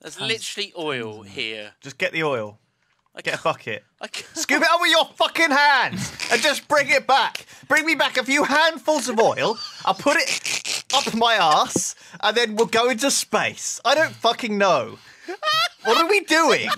There's literally oil here. Just get the oil. I Get a bucket. I Scoop it up with your fucking hands and just bring it back. Bring me back a few handfuls of oil. I'll put it up my ass and then we'll go into space. I don't fucking know. What are we doing?